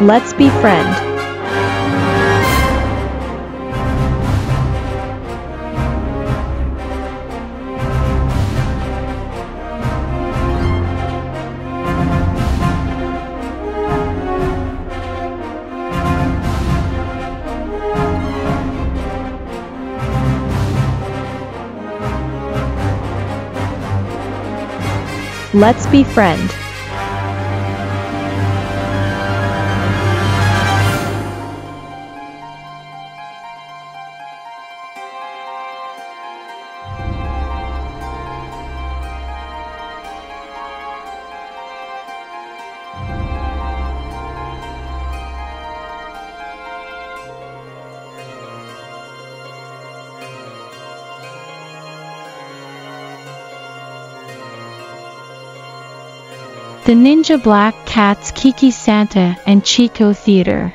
Let's be friend. Let's be The Ninja Black Cats Kiki Santa and Chico Theater.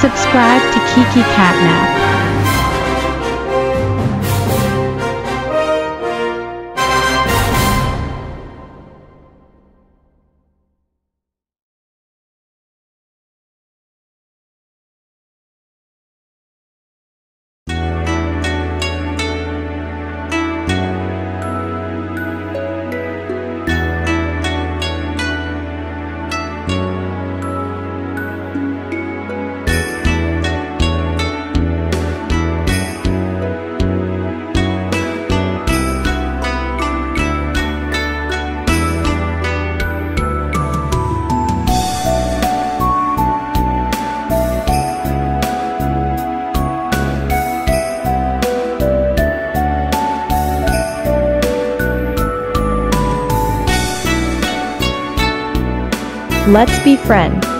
Subscribe to Kiki Catnap. Let's be friend.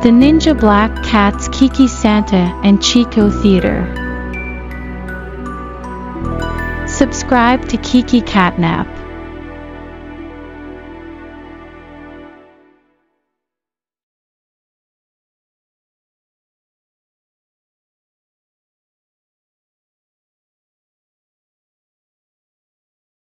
The Ninja Black Cats Kiki Santa and Chico Theater. Subscribe to Kiki Catnap.